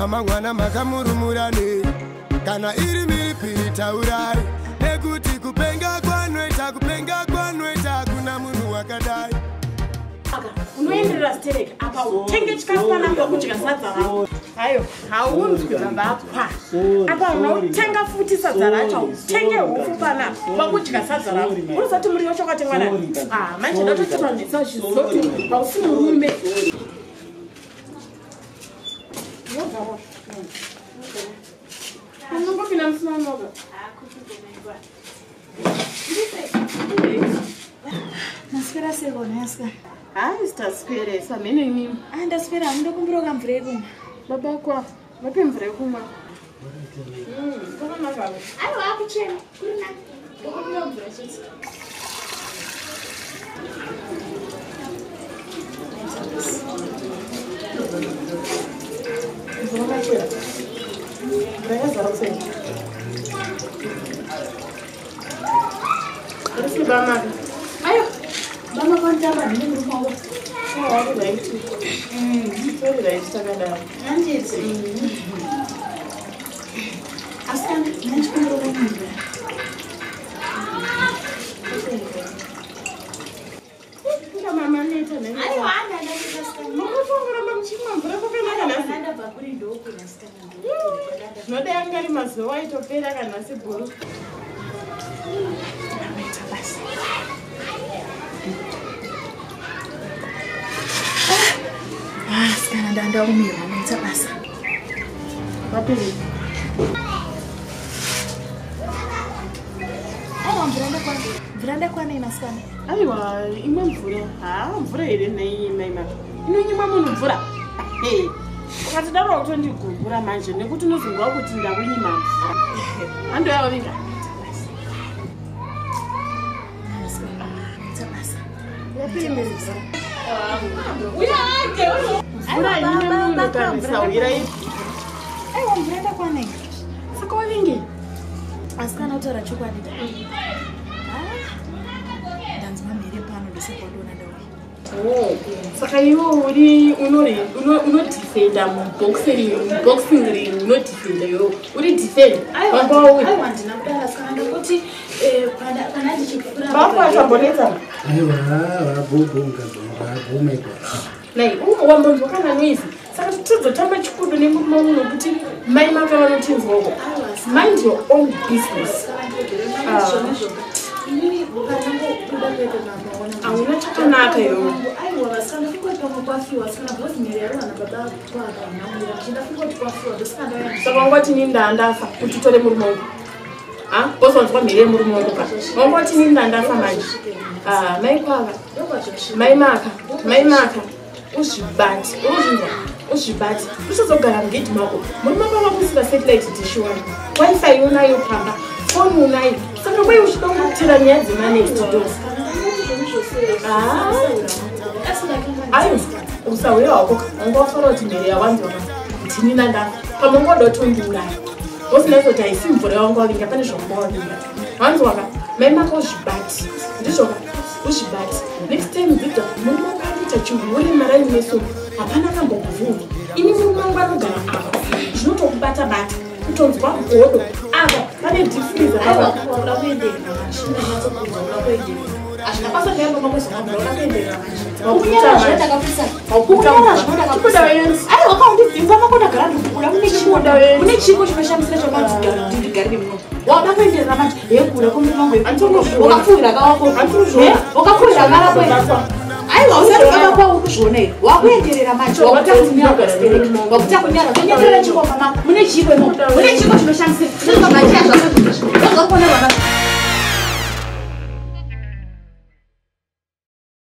mama mwana makamurumurane. Kana iri mhiripiri taurai. Nekuti kupenga kwanoita kupenga kwanoita kuna munhu wakadai. Unoenderera zitereka apa utenge chikafu panapa kudya sadza rako? Hayo haunzwi vavapwa apa unotenga futi sadza racho utenge hufu panapa pakudya sadza rako. Unozati muriwo chakatengwana Ah, manje ndatotimanisa zvizoti hausi murume nam suna noga. A kuka da mai ba. Na spera se gonesca. Ah, está espera essa menina. Ah, está espera, ainda com programa frego. Babá qua, vai pem frego ma. Hum, como na galo. Ai, lá que não curna. Eu vou meu braço. Vamos lá, Beleza, você. Risi banaka ayo bama kwanditamba ndine murumawo awakuraiti akuraiti takadaro handiti asi kana nanchikumbira kamvura mamamaneta aiwa handada kukasikana makafongoramba muchimwa mvura kwakanaka nhasi ndandabva kuri ndoko nasikana zvinode angari mazuva aitopera kanhasi bhuru amaita basa sikana ndandaumirwa maita basa. Vapiri aiwa mvura ndakwana. Mvura ndakwana inasikana aiwa imwe mvura. Ha mvura here naimaima inonyimwa munhu mvura? Hey, ukatidaro kutondigugura manje nekuti unozongwa kuti ndakunyima. Mvura. Hando yavavinga kanisawira ipi? Aiwa mvura ndakwana saka wavinge asikana kutaura chokwadi ndanzwa mhere pano ndisekwadona ndauya saka iwe uri unodifenda muboxing ring unodifenda iwe uri defend? Wambaui aiwa ndina kudara. Sikana ndekuti kana ndichikura vakwatambonetsana aiwa vabhubhunga vabhumekwa nai wambonzwa kana noizi saka titozotamba chikudo nemurume uno kuti mai make vanotinzwako mind your own business. Hauna chakanaka iwe aiwa vasikana fungoti pamwe kwafiwa sikana bhosimeri yaiwana baba kwakanamira chindafungoti kwafiwa ndosikandaya saka wangoti ni ndandafa kuti utore murume uko bosonzwa mhiri yemurume uko ka wangoti ni ndandafa manje Ah, mai kwava? Mai maka? Mai maka? Uzvibati uzvinzwa uzvibati usazogara mugedhi mako murume pava kusika satellite dishi wani wifi unayo pamba foni unayo. Saka kwai uchida kutira nyaya dzemanext dos ayo usauya wako wafara kuti mheri yawanzwaka kuti nina ndafa pamongoda utondiuraya usina zoti haisi mvura yawanga wavinga pane zvawanga wavinga wanzwaka mai maka uzvibati ndizvoka uzvibati next time victor murume ukaita chihure marai meso hapana kambokuvhunga ini murume wangu anogara apa zvinotokubata bata kutonzwa godo apa pane difriza aiwa kuda kuenderera mashina nyatsokuudza kuda kuenderera hazvina basa kuyamba makwezvakabva uda kuenderera kunyara zvandakapisa kunyara kuenderera manje? Yekuda kumumangwewakapfuwira kawako wakapfuwira karako aiwa usati vakakwa uri kuzviona here wakuenderera manje wakuta kunyara wakuta kunyara kunyenderera chiko mama. Mune chiko mune chiko chinoshandisira